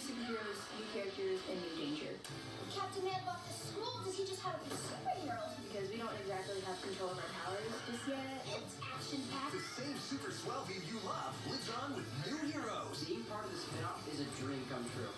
New superheroes, new characters, and new danger. Captain Man left the school. Does he just have to be superheroes? Because we don't exactly have control of our powers just yet. It's action packed. The same Super Swellview you love lives on with new heroes. Being part of the spin-off is a dream come true.